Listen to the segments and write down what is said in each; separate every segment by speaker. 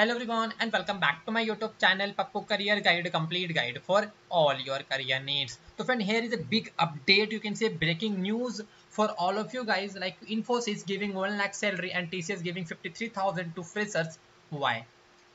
Speaker 1: Hello everyone and welcome back to my YouTube channel Pappu Career Guide Complete Guide for all your career needs. So friend here is a big update you can say breaking news for all of you guys like Infosys giving 1 lakh salary and TCS giving 53,000 to freshers. Why?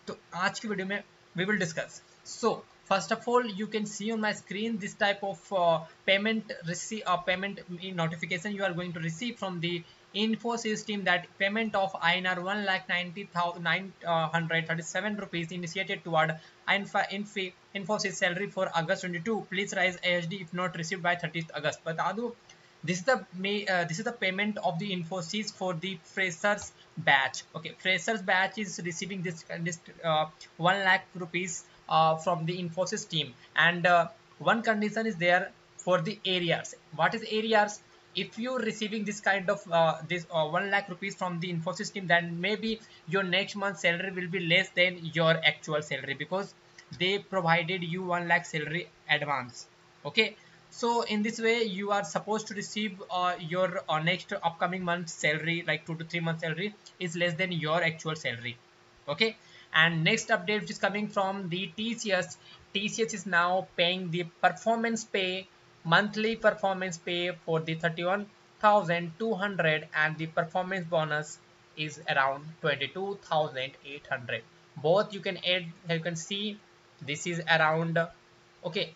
Speaker 1: तो आज की video में we will discuss. So first of all you can see on my screen this type of uh, payment receive uh, payment notification you are going to receive from the info system that payment of INR 1 lakh 9,937 rupees initiated toward Infosys info salary for August 22. Please raise AHD if not received by 30th August. But adu, this is the uh, this is the payment of the Infosys for the freshers batch. Okay, freshers batch is receiving this uh, this uh, 1 lakh rupees uh, from the Infosys team and uh, one condition is there for the areas. What is areas? If you're receiving this kind of uh, this uh, 1 lakh rupees from the infosys team then maybe your next month salary will be less than your actual salary because they provided you 1 lakh salary advance. Okay? So in this way you are supposed to receive uh, your uh, next upcoming month salary like 2 to 3 months salary is less than your actual salary. Okay? And next update which is coming from the tcs tcs is now paying the performance pay monthly performance pay for the 31200 and the performance bonus is around 22800 both you can add you can see this is around okay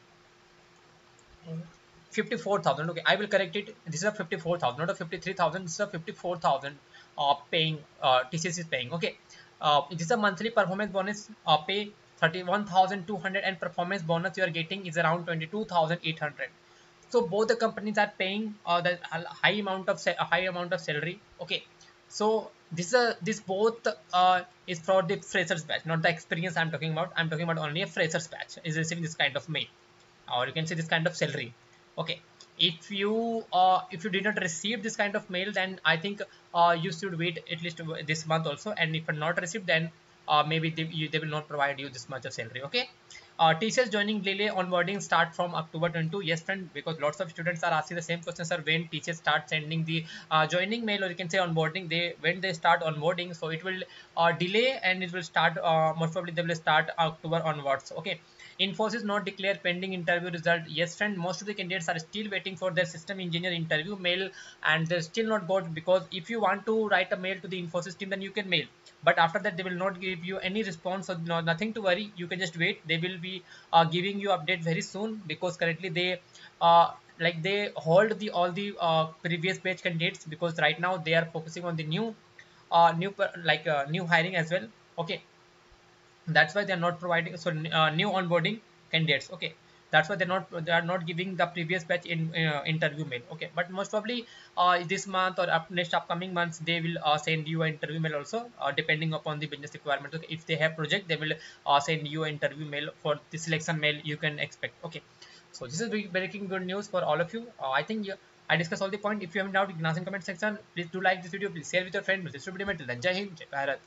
Speaker 1: 54000 okay i will correct it. This is a 54000 not a 53000 this is a 54000 uh paying uh tcs is paying. Okay uh this is a monthly performance bonus uh pay. 31200 and performance bonus you are getting is around 22800 so both the companies are paying uh, the high amount of a high amount of salary. Okay. So this uh, this both uh, is for the freshers batch not the experience i'm talking about. I'm talking about only a freshers batch is receiving this kind of mail or you can say this kind of salary. Okay. If you uh, if you did not receive this kind of mail then i think uh, you should wait at least this month also. And if not received then uh, maybe they, you, they will not provide you this much of salary. Okay uh, TCS joining delay onboarding start from October 22 yes friend because lots of students are asking the same question sir when TCS start sending the uh, joining mail or you can say onboarding they when they start onboarding so it will uh, delay and it will start uh, most probably they will start October onwards okay Infosys not declare pending interview result. Yes, friend, most of the candidates are still waiting for their system engineer interview mail and they're still not got because if you want to write a mail to the Infosys team, then you can mail. But after that, they will not give you any response. So no, nothing to worry. You can just wait. They will be uh, giving you update very soon because currently they uh, like they hold the all the uh, previous batch candidates because right now they are focusing on the new uh, new like uh, new hiring as well. Okay. That's why they're not providing so uh, new onboarding candidates. Okay that's why they're not they are not giving the previous batch in uh, interview mail okay but most probably uh, this month or up next upcoming months they will uh, send you an interview mail also uh, depending upon the business requirement okay if they have project they will uh, send you an interview mail for the selection mail you can expect okay so this is breaking good news for all of you i think you, I discussed all the point. If you have doubt, in the comment section. Please do like this video. Please share with your friends. This video. Till then, Jai Hind, Jai Bharat.